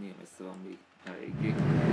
Ni S1B. Här är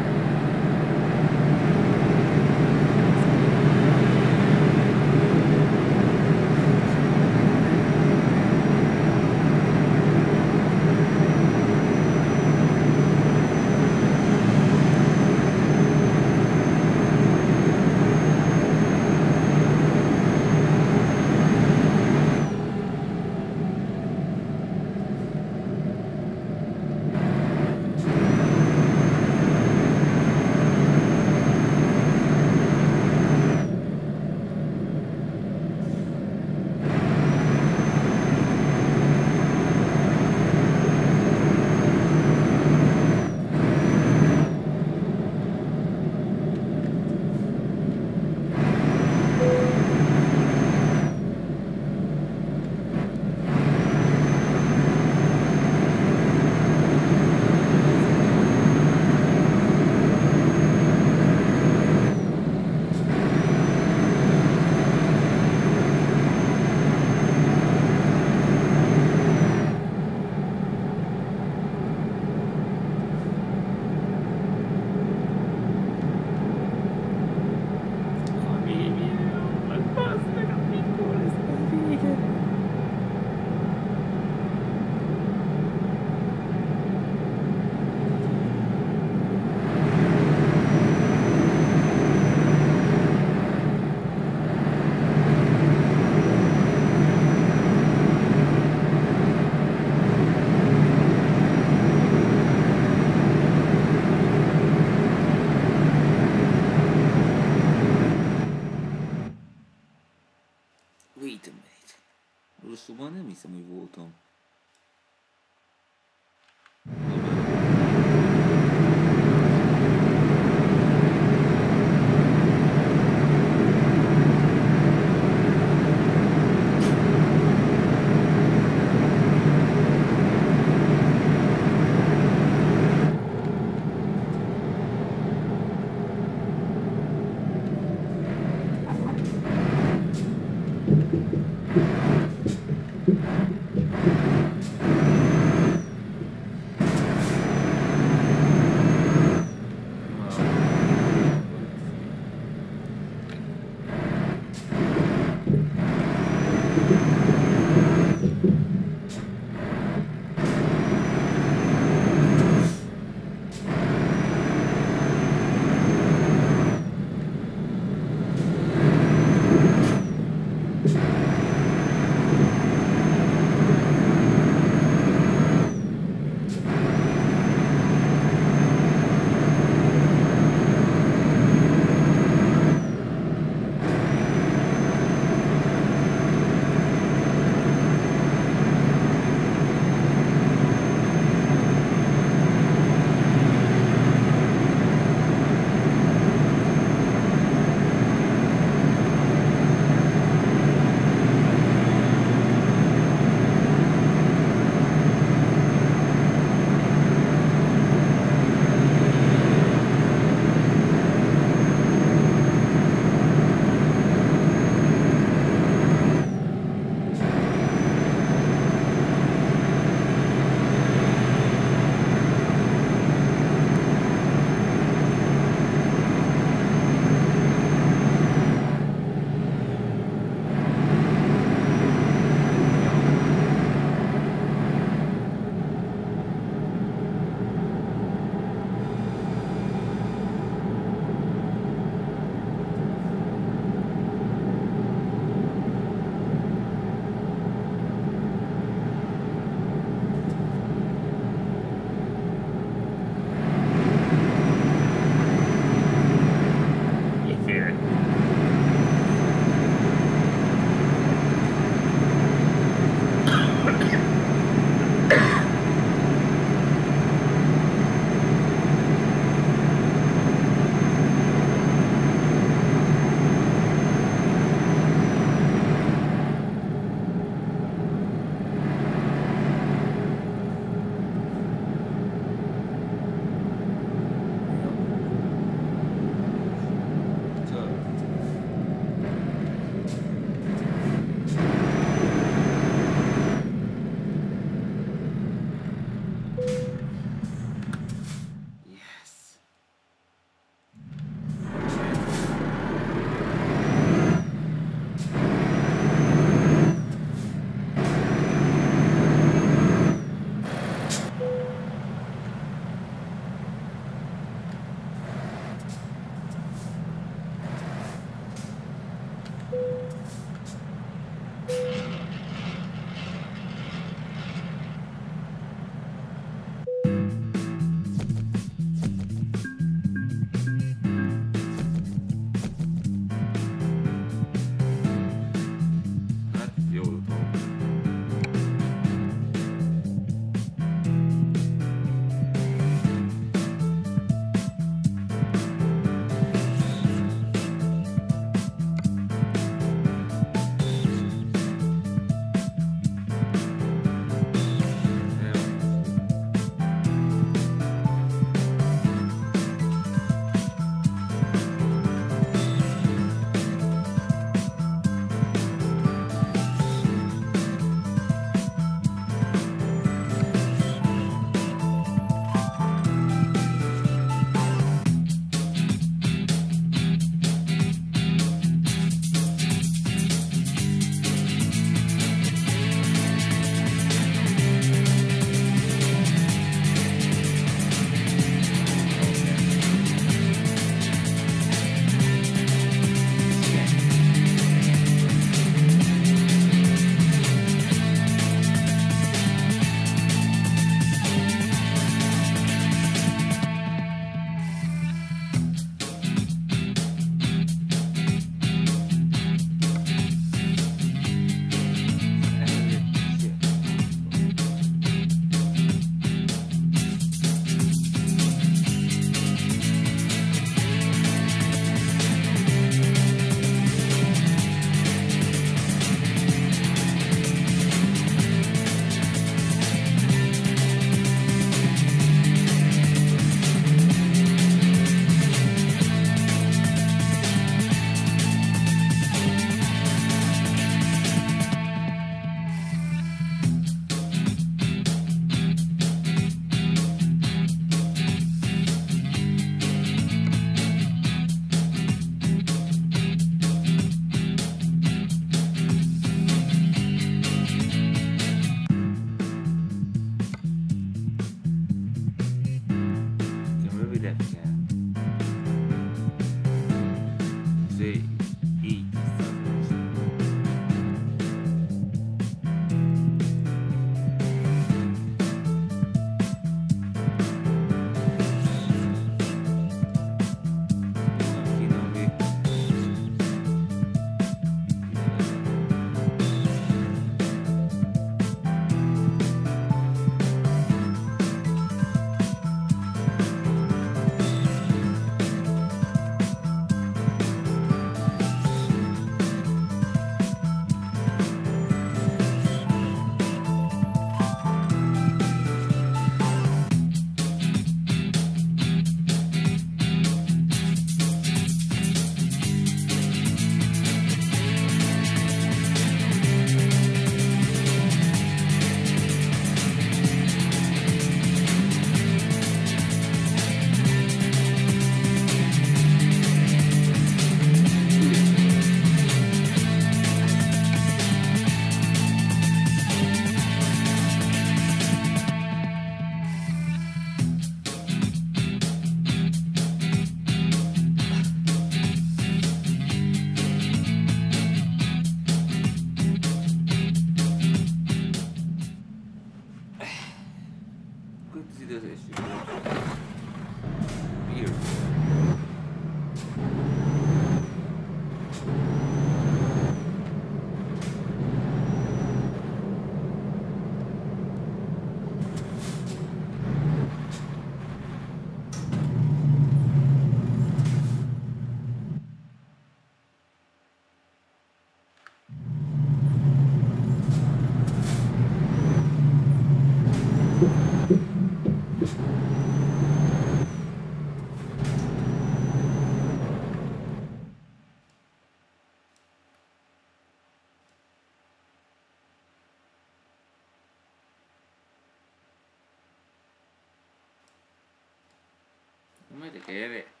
de que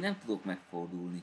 nem tudok megfordulni.